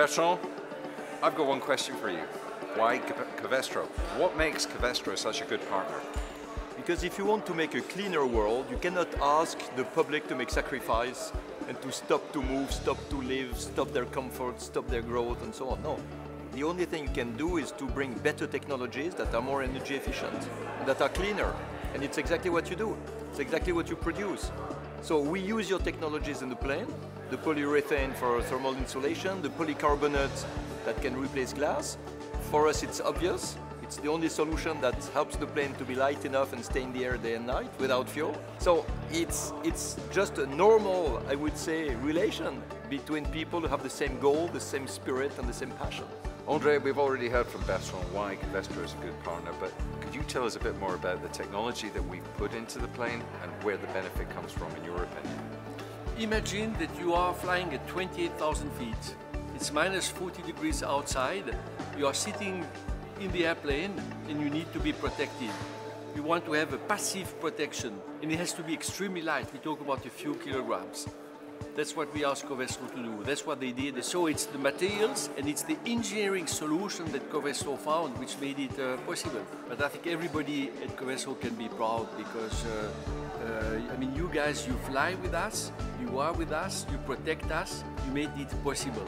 Bertrand, I've got one question for you. Why Covestro? What makes Covestro such a good partner? Because if you want to make a cleaner world, you cannot ask the public to make sacrifice and to stop to move, stop to live, stop their comfort, stop their growth and so on. No. The only thing you can do is to bring better technologies that are more energy efficient, that are cleaner. And it's exactly what you do. It's exactly what you produce. So we use your technologies in the plane, the polyurethane for thermal insulation, the polycarbonate that can replace glass. For us it's obvious, it's the only solution that helps the plane to be light enough and stay in the air day and night without fuel. So it's, it's just a normal, I would say, relation between people who have the same goal, the same spirit and the same passion. Andre, we've already heard from Bertrand why Covestro is a good partner, but could you tell us a bit more about the technology that we've put into the plane and where the benefit comes from in your opinion? Imagine that you are flying at 28,000 feet. It's minus 40 degrees outside. You are sitting in the airplane and you need to be protected. You want to have a passive protection and it has to be extremely light. We talk about a few kilograms. That's what we asked Covestro to do. That's what they did. So it's the materials and it's the engineering solution that Covestro found which made it uh, possible. But I think everybody at Covestro can be proud because, uh, uh, I mean, you guys, you fly with us, you are with us, you protect us, you made it possible.